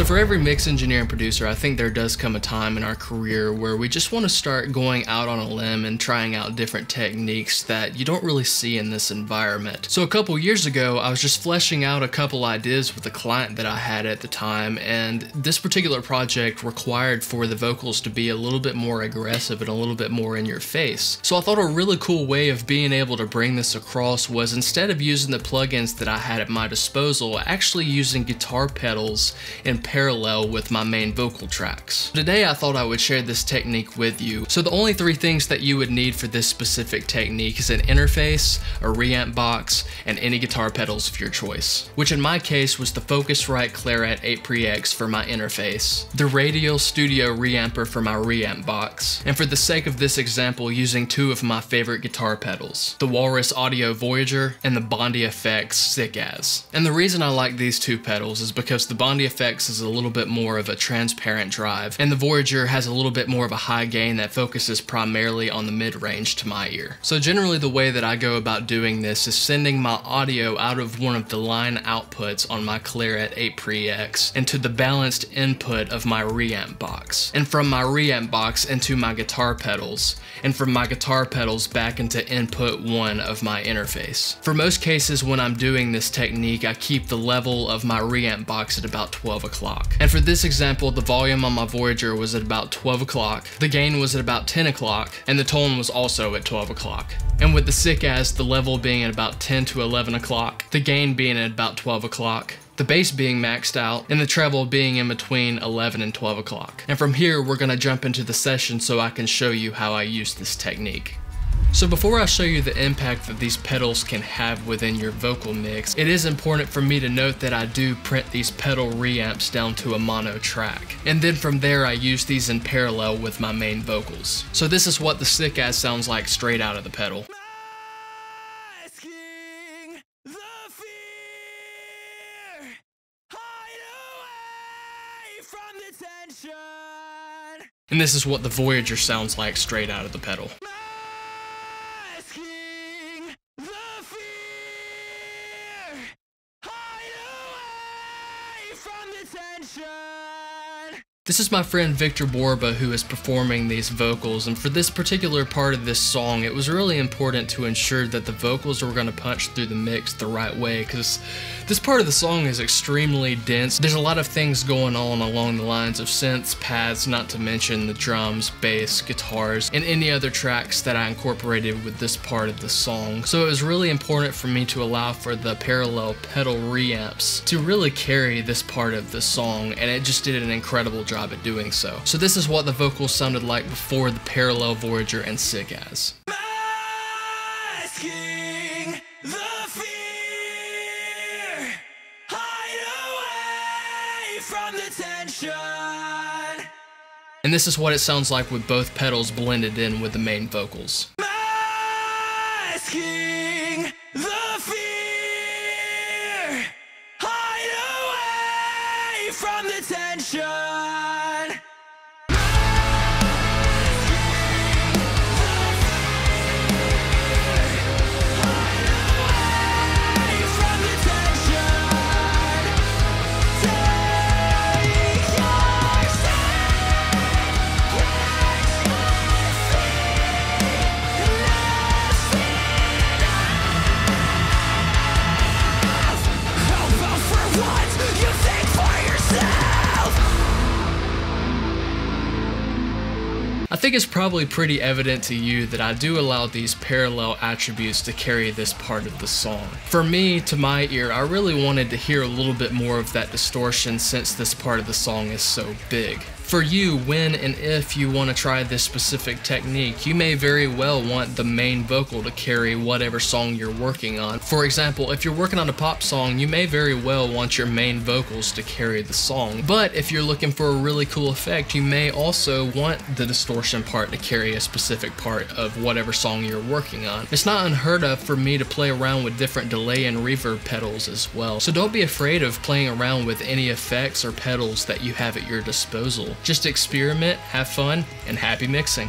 So for every mix engineer and producer, I think there does come a time in our career where we just want to start going out on a limb and trying out different techniques that you don't really see in this environment. So a couple years ago, I was just fleshing out a couple ideas with the client that I had at the time, and this particular project required for the vocals to be a little bit more aggressive and a little bit more in your face. So I thought a really cool way of being able to bring this across was instead of using the plugins that I had at my disposal, actually using guitar pedals in parallel with my main vocal tracks. Today I thought I would share this technique with you. So the only three things that you would need for this specific technique is an interface, a reamp box, and any guitar pedals of your choice. Which in my case was the Focusrite Clarett 8 Pre X for my interface, the Radial Studio reamper for my reamp box, and for the sake of this example using two of my favorite guitar pedals, the Walrus Audio Voyager and the Bondi FX Sick As. And the reason I like these two pedals is because the Bondi FX is a little bit more of a transparent drive, and the Voyager has a little bit more of a high gain that focuses primarily on the mid-range to my ear. So generally the way that I go about doing this is sending my audio out of one of the line outputs on my Clarett 8 Pre X into the balanced input of my reamp box, and from my reamp box into my guitar pedals, and from my guitar pedals back into input 1 of my interface. For most cases when I'm doing this technique, I keep the level of my reamp box at about 12 o'clock. And for this example, the volume on my Voyager was at about 12 o'clock, the gain was at about 10 o'clock, and the tone was also at 12 o'clock. And with the sick as the level being at about 10 to 11 o'clock, the gain being at about 12 o'clock, the bass being maxed out, and the treble being in between 11 and 12 o'clock. And from here, we're gonna jump into the session so I can show you how I use this technique. So before I show you the impact that these pedals can have within your vocal mix, it is important for me to note that I do print these pedal reamps down to a mono track. And then from there I use these in parallel with my main vocals. So this is what the sick as sounds like straight out of the pedal. And this is what the Voyager sounds like straight out of the pedal. attention! This is my friend Victor Borba who is performing these vocals and for this particular part of this song it was really important to ensure that the vocals were going to punch through the mix the right way because this part of the song is extremely dense. There's a lot of things going on along the lines of synths, pads, not to mention the drums, bass, guitars, and any other tracks that I incorporated with this part of the song. So it was really important for me to allow for the parallel pedal reamps to really carry this part of the song and it just did an incredible job job at doing so. So this is what the vocals sounded like before the parallel Voyager and Sick As. And this is what it sounds like with both pedals blended in with the main vocals. Masking the fear, hide away from the tension. Think it's probably pretty evident to you that I do allow these parallel attributes to carry this part of the song. For me, to my ear, I really wanted to hear a little bit more of that distortion since this part of the song is so big. For you, when and if you want to try this specific technique, you may very well want the main vocal to carry whatever song you're working on. For example, if you're working on a pop song, you may very well want your main vocals to carry the song. But if you're looking for a really cool effect, you may also want the distortion part to carry a specific part of whatever song you're working on. It's not unheard of for me to play around with different delay and reverb pedals as well. So don't be afraid of playing around with any effects or pedals that you have at your disposal. Just experiment, have fun, and happy mixing.